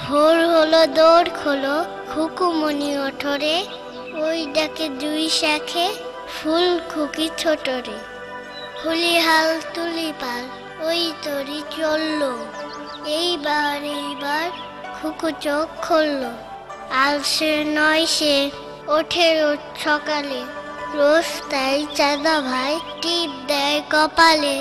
ভোর হলো দৌড় খোলো খুকুমনি ওঠরে, ওই ডাকে দুই শাখে, ফুল খুকি ছোটরে। হুলি হাল তুলি পাল, ওই তরি চলল। এইবার এইবার খুকু চোখ খুলল। আলসে নয় সে, ওঠে সকালে। রোজ তাই চাঁদা ভাই টিপ দেয় কপালে।